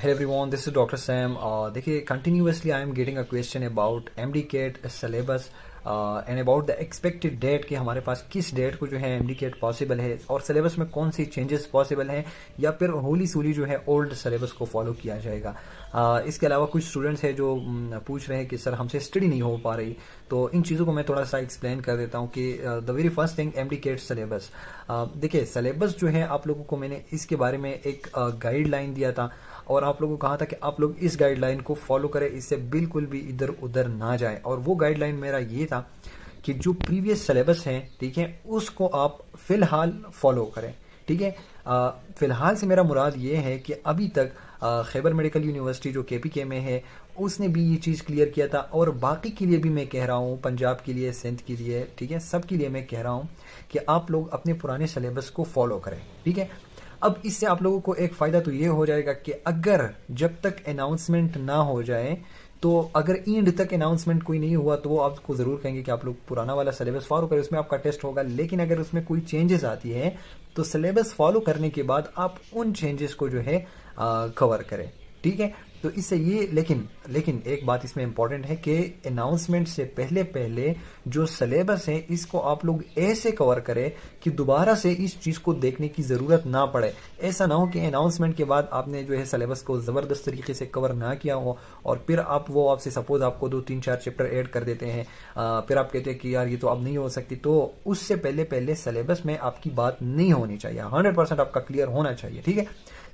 Hello everyone, this is Dr. Sam. Uh, देखिए continuously I am getting a question about MDCAT syllabus and about the expected date कि हमारे पास किस date को जो है MDCAT possible है और सिलेबस में कौन सी चेंजेस पॉसिबल हैं या फिर होली सूली जो है ओल्ड सिलेबस को फॉलो किया जाएगा uh, इसके अलावा कुछ स्टूडेंट्स हैं जो um, पूछ रहे हैं कि सर हमसे स्टडी नहीं हो पा रही तो इन चीज़ों को मैं थोड़ा सा एक्सप्लेन कर देता हूँ कि the very first thing MDCAT syllabus देखिए सिलेबस जो है आप लोगों को मैंने इसके बारे में एक गाइडलाइन uh, दिया था और आप लोगों को कहा था कि आप लोग इस गाइडलाइन को फॉलो करें, इससे बिल्कुल भी इधर उधर ना जाए। और वो गाइडलाइन मेरा ये था कि जो प्रीवियस सिलेबस है, ठीक है, उसको आप फ़िलहाल फॉलो करें, ठीक है? फ़िलहाल से मेरा मुराद ये है कि अभी तक खैबर मेडिकल यूनिवर्सिटी जो के में है, उसने भी ये चीज़ क्लियर किया था और बाकी के लिए भी मैं कह रहा हूँ, पंजाब के लिए, सिंध के लिए, ठीक है सबके लिए मैं कह रहा हूँ कि आप लोग अपने पुराने सिलेबस को फॉलो करें, ठीक है? अब इससे आप लोगों को एक फ़ायदा तो ये हो जाएगा कि अगर जब तक अनाउंसमेंट ना हो जाए तो अगर ईंड तक अनाउंसमेंट कोई नहीं हुआ तो वो आपको ज़रूर कहेंगे कि आप लोग पुराना वाला सिलेबस फॉलो करें, उसमें आपका टेस्ट होगा। लेकिन अगर उसमें कोई चेंजेस आती है तो सिलेबस फॉलो करने के बाद आप उन चेंजेस को जो है कवर करें। ठीक है? तो इससे ये, लेकिन लेकिन एक बात इसमें इंपॉर्टेंट है कि अनाउंसमेंट से पहले पहले जो सिलेबस है, इसको आप लोग ऐसे कवर करें कि दोबारा से इस चीज़ को देखने की ज़रूरत ना पड़े। ऐसा ना हो कि अनाउंसमेंट के बाद आपने जो है सिलेबस को ज़बरदस्त तरीके से कवर ना किया हो और फिर आप वो आपसे सपोज़ आपको दो, तीन, चार चैप्टर ऐड कर देते हैं। फिर आप कहते हैं कि यार ये तो अब नहीं हो सकती। तो उससे पहले पहले सिलेबस में आपकी बात नहीं होनी चाहिए। हंड्रेड आपका क्लियर होना चाहिए, ठीक है?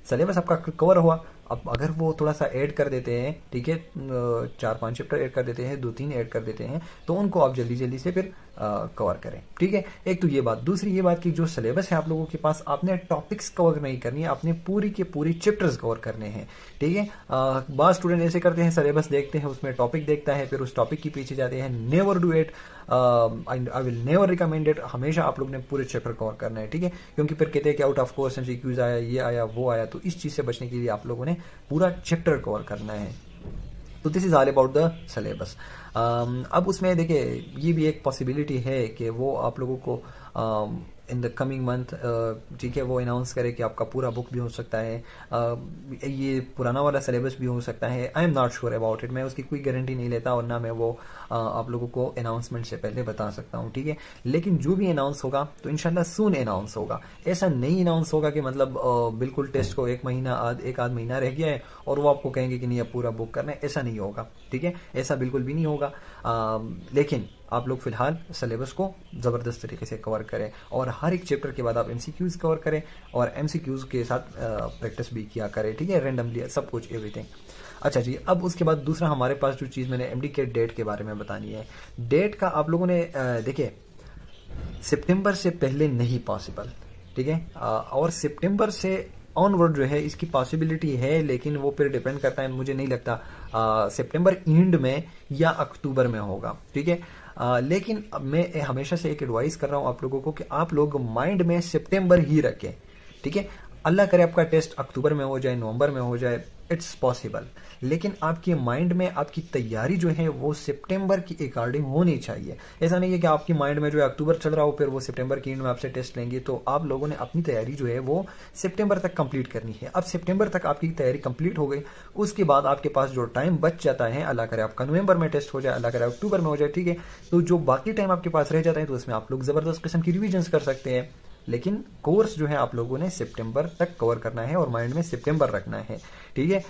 सिलेबस आपका कवर हुआ। अब अगर वो थोड़ा सा ऐड कर देते हैं, ठीक है चार पाँच चैप्टर ऐड कर देते हैं, दो तीन ऐड कर देते हैं तो उनको आप जल्दी जल्दी से फिर कवर करें, ठीक है? एक तो ये बात। दूसरी ये बात कि जो सिलेबस है आप लोगों के पास, आपने टॉपिक्स कवर नहीं करनी है, आपने पूरी के पूरी चैप्टर्स कवर करने हैं, ठीक है? बाद स्टूडेंट ऐसे करते हैं सिलेबस देखते हैं, उसमें टॉपिक देखता है, फिर उस टॉपिक के पीछे जाते हैं never do it I will never recommended हमेशा आप लोग ने पूरे चैप्टर कवर करना है ठीक है? क्योंकि फिर कहते हैं कि आउट ऑफ़ कोर्स एमसीक्यूज आया ये आया वो आया तो इस चीज़ से बचने के लिए आप लोगों ने पूरा चैप्टर कवर करना है। तो this is all about the syllabus अब उसमें देखिये ये भी एक पॉसिबिलिटी है कि वो आप लोगों को um, in the coming month ठीक है वो अनाउंस करे कि आपका पूरा बुक भी हो सकता है uh, ये पुराना वाला सिलेबस भी हो सकता है। I am not sure about it मैं उसकी कोई गारंटी नहीं लेता और ना मैं वो uh, आप लोगों को अनाउंसमेंट से पहले बता सकता हूँ ठीक है? लेकिन जो भी अनाउंस होगा तो इनशाला सुन अनाउंस होगा। ऐसा नहीं अनाउंस होगा कि मतलब uh, बिल्कुल टेस्ट को एक महीना आध एक आध महीना रह गया है और वो आपको कहेंगे कि नहीं अब पूरा बुक करना है। ऐसा नहीं होगा ठीक है? ऐसा बिल्कुल भी नहीं होगा। लेकिन आप लोग फ़िलहाल सिलेबस को ज़बरदस्त तरीके से कवर करें और हर एक चैप्टर के बाद आप एमसीक्यूज कवर करें और एमसीक्यूज के साथ प्रैक्टिस भी किया करें, ठीक है? रेंडमली सब कुछ एवरीथिंग अच्छा जी, अब उसके बाद दूसरा हमारे पास जो चीज़ मैंने एमडी के डेट के बारे में बतानी है। डेट का आप लोगों ने देखिए, सितंबर से पहले नहीं पॉसिबल ठीक है? और सितंबर से ऑनवर्ड जो है, इसकी पॉसिबिलिटी है, लेकिन वो फिर डिपेंड करता है, मुझे नहीं लगता सितंबर एंड में या अक्टूबर में होगा, ठीक है? लेकिन मैं हमेशा से एक एडवाइस कर रहा हूँ आप लोगों को कि आप लोग माइंड में सितंबर ही रखें, ठीक है? अल्लाह करे आपका टेस्ट अक्टूबर में हो जाए, नवंबर में हो जाए इट्स पॉसिबल लेकिन आपके माइंड में आपकी तैयारी जो है, वो सितंबर की अकॉर्डिंग होनी चाहिए। ऐसा नहीं है कि आपकी माइंड में जो है अक्टूबर चल रहा हो, फिर वो सितंबर की एंड में आपसे टेस्ट लेंगे। तो आप लोगों ने अपनी तैयारी जो है, वो सितंबर तक कंप्लीट करनी है। अब सितंबर तक आपकी तैयारी कंप्लीट हो गई। उसके बाद आपके पास जो टाइम बच जाता है, अल्लाह करे आपका नवंबर में टेस्ट हो जाए, अल्लाह करे अक्टूबर में हो जाए, ठीक है? तो जो बाकी टाइम आपके पास रह जाता है तो उसमें आप लोग ज़बरदस्त किस्म की रिविजन कर सकते हैं। लेकिन कोर्स जो है आप लोगों ने सितंबर तक कवर करना है और माइंड में सितंबर रखना है, ठीक है?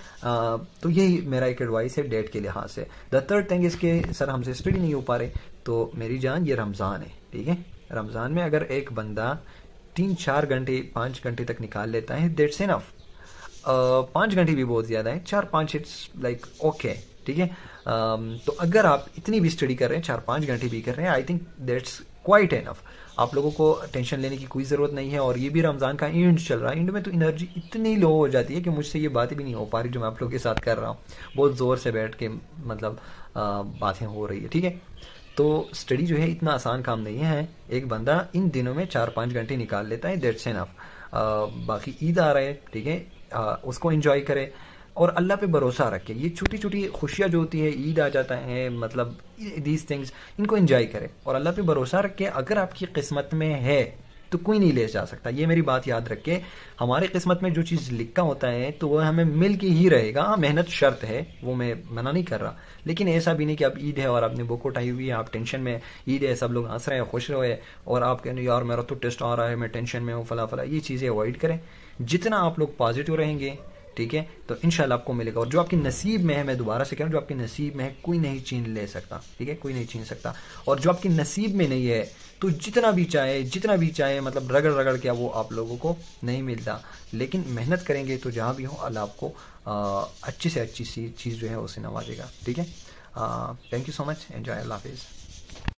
तो यही मेरा एक एडवाइस है डेट के लिहाज से। द थर्ड थिंग इसके सर हमसे स्टडी नहीं हो पा रहे। तो मेरी जान, ये रमज़ान है, ठीक है? रमज़ान में अगर एक बंदा तीन, चार घंटे, पाँच घंटे तक निकाल लेता है डेट्स इनफ पाँच घंटे भी बहुत ज़्यादा है, चार, पाँच इट्स लाइक ओके ठीक है? तो अगर आप इतनी भी स्टडी कर रहे हैं, चार, पाँच घंटे भी कर रहे हैं I think that's quite enough आप लोगों को टेंशन लेने की कोई ज़रूरत नहीं है और ये भी रमज़ान का एंड चल रहा है। एंड में तो एनर्जी इतनी लो हो जाती है कि मुझसे ये बातें भी नहीं हो पा रही जो मैं आप लोगों के साथ कर रहा हूँ। बहुत ज़ोर से बैठ के मतलब बातें हो रही है, ठीक है? तो स्टडी जो है इतना आसान काम नहीं है। एक बंदा इन दिनों में चार पाँच घंटे निकाल लेता है डेट्स एनफ बाकी ईद आ रहा है, ठीक है? उसको इंजॉय करे। और अल्लाह पे भरोसा रखे। ये छोटी छोटी खुशियाँ जो होती है, ईद आ जाता है मतलब दीज थिंग्स इनको एंजॉय करें। और अल्लाह पे भरोसा रखे, अगर आपकी किस्मत में है तो कोई नहीं ले जा सकता। ये मेरी बात याद रखे। हमारे किस्मत में जो चीज़ लिखा होता है तो वह हमें मिल के ही रहेगा। हाँ मेहनत शर्त है, वो मैं मना नहीं कर रहा। लेकिन ऐसा भी नहीं कि आप ईद है और आपने बुक उठाई हुई है, आप टेंशन में ईद है, सब लोग हंस रहे हैं, खुश रहे और आप कहने यार, मेरा तो टेस्ट आ रहा है, मैं टेंशन में हूँ फला फला ये चीज़ें अवॉइड करें। जितना आप लोग पॉजिटिव रहेंगे ठीक है? तो इनशाला आपको मिलेगा। और जो आपके नसीब में है, मैं दोबारा से कह रहा हूँ, जो आपके नसीब में है, कोई नहीं छीन ले सकता, ठीक है? कोई नहीं छीन सकता। और जो आपके नसीब में नहीं है तो जितना भी चाहे, जितना भी चाहे मतलब रगड़ रगड़ के वो आप लोगों को नहीं मिलता। लेकिन मेहनत करेंगे तो जहाँ भी हो, अल्लाह आपको अच्छी से अच्छी सी चीज़ जो है उसे नवाजेगा, ठीक है? Thank you so much enjoy अल्लाह हाफिज़.